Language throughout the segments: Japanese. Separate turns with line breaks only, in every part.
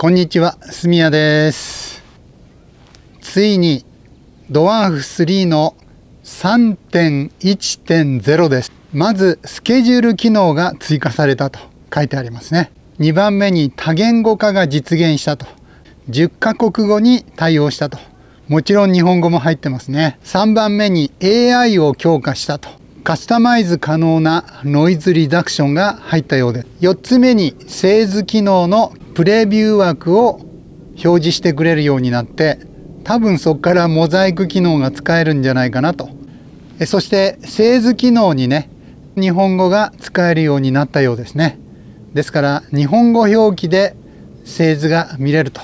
こんにちは、すみやです。ついにドワーフ3の3.1.0です。まずスケジュール機能が追加されたと書いてありますね。2番目に多言語化が実現したと。10カ国語に対応したと。もちろん日本語も入ってますね。3番目に AI を強化したと。カスタマイズ可能なノイズリダクションが入ったようです。4つ目に製図機能のプレビュー枠を表示してくれるようになって多分そこからモザイク機能が使えるんじゃないかなと。えそして製図機能にね日本語が使えるようになったようですね。ですから日本語表記で製図が見れると。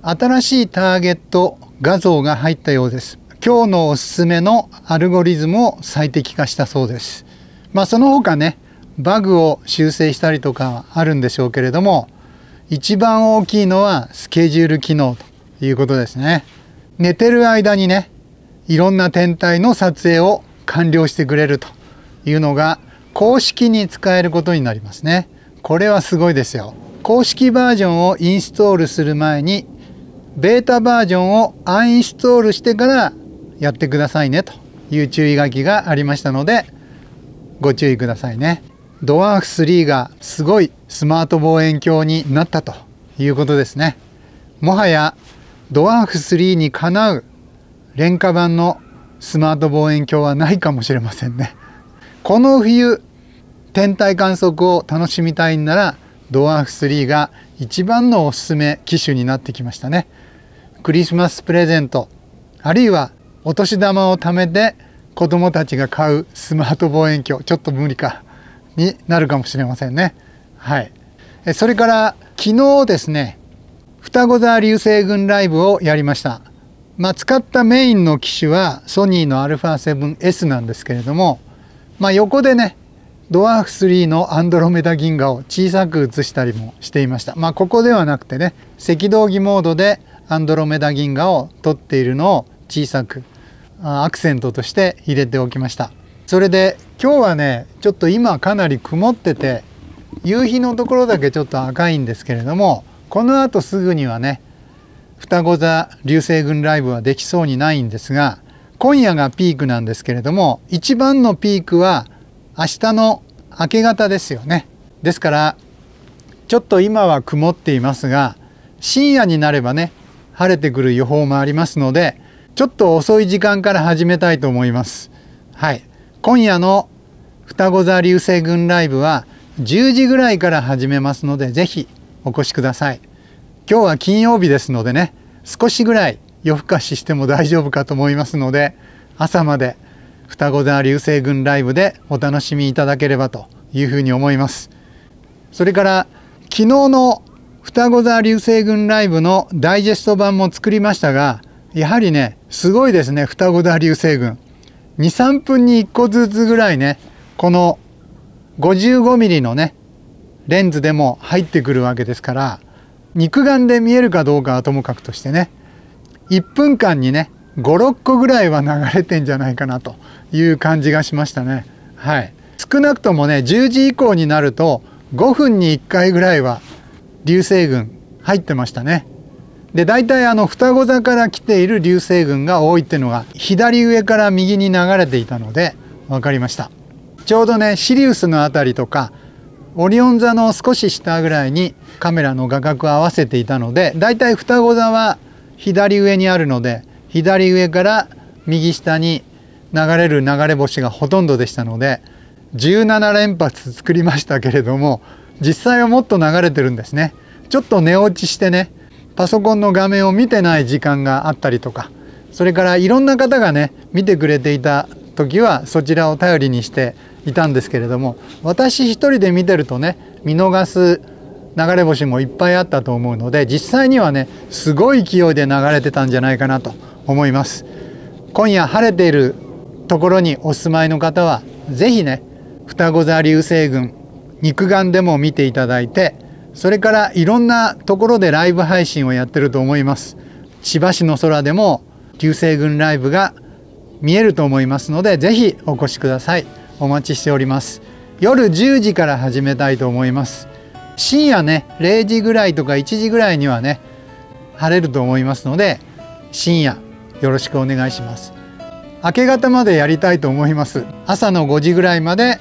新しいターゲット画像が入ったようです。今日のおすすめのアルゴリズムを最適化したそうです。まあその他ねバグを修正したりとかあるんでしょうけれども一番大きいのはスケジュール機能ということですね。寝てる間にねいろんな天体の撮影を完了してくれるというのが公式に使えることになりますね。これはすごいですよ。公式バージョンをインストールする前にベータバージョンをアンインストールしてからやってくださいねという注意書きがありましたのでご注意くださいね。ドワーフ3がすごいスマート望遠鏡になったということですね。もはやドワーフ3にかなう廉価版のスマート望遠鏡はないかもしれませんね。この冬天体観測を楽しみたいんならドワーフ3が一番のおすすめ機種になってきましたね。クリスマスプレゼントあるいはお年玉を貯めて子供たちが買うスマート望遠鏡。ちょっと無理か。になるかもしれませんね。はい。それから昨日ですね双子座流星群ライブをやりました。まあ、使ったメインの機種はソニーの α7S なんですけれども、まあ、横でねドワーフ3のアンドロメダ銀河を小さく映したりもしていました。まあここではなくてね赤道儀モードでアンドロメダ銀河を撮っているのを小さくアクセントとして入れておきました。それで今日はねちょっと今かなり曇ってて夕日のところだけちょっと赤いんですけれどもこのあとすぐにはね双子座流星群ライブはできそうにないんですが今夜がピークなんですけれども一番のピークは明日の明け方ですよね。ですからちょっと今は曇っていますが深夜になればね晴れてくる予報もありますのでちょっと遅い時間から始めたいと思います。はい。今夜の双子座流星群ライブは10時ぐらいから始めますのでぜひお越しください。今日は金曜日ですのでね少しぐらい夜更かししても大丈夫かと思いますので朝まで双子座流星群ライブでお楽しみいただければというふうに思います。それから昨日の双子座流星群ライブのダイジェスト版も作りましたがやはりねすごいですね双子座流星群。23分に1個ずつぐらいねこの 55mm のねレンズでも入ってくるわけですから肉眼で見えるかどうかはともかくとしてね1分間にね56個ぐらいは流れてんじゃないかなという感じがしましたね。はい。少なくともね10時以降になると5分に1回ぐらいは流星群入ってましたね。で大体あの双子座から来ている流星群が多いっていうのが左上から右に流れていたので分かりました。ちょうどねシリウスの辺りとかオリオン座の少し下ぐらいにカメラの画角を合わせていたのでだいたい双子座は左上にあるので左上から右下に流れる流れ星がほとんどでしたので17連発作りましたけれども実際はもっと流れてるんですね。ちょっと寝落ちしてねパソコンの画面を見てない時間があったりとかそれからいろんな方がね見てくれていた時はそちらを頼りにしていたんですけれども私一人で見てるとね見逃す流れ星もいっぱいあったと思うので実際にはねすごい勢いで流れてたんじゃないかなと思います。今夜晴れているところにお住まいの方は是非ね双子座流星群肉眼でも見ていただいてそれからいろんなところでライブ配信をやってると思います。千葉市の空でも流星群ライブが見えると思いますので是非お越しください。お待ちしております。夜10時から始めたいと思います。深夜ね0時ぐらいとか1時ぐらいにはね晴れると思いますので深夜よろしくお願いします。明け方までやりたいと思います。朝の5時ぐらいまで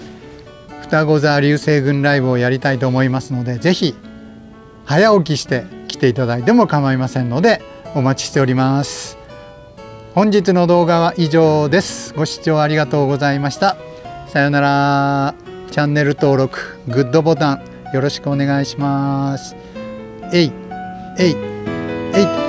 双子座流星群ライブをやりたいと思いますのでぜひ早起きして来ていただいても構いませんのでお待ちしております。本日の動画は以上です。ご視聴ありがとうございました。さようなら。チャンネル登録グッドボタンよろしくお願いします。えいえい。